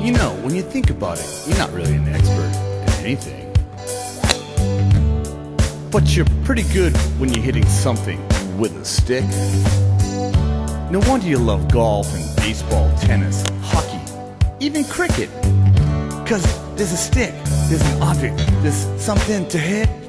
You know, when you think about it, you're not really an expert at anything. But you're pretty good when you're hitting something with a stick. No wonder you love golf and baseball, tennis, hockey, even cricket. Cause there's a stick, there's an object, there's something to hit.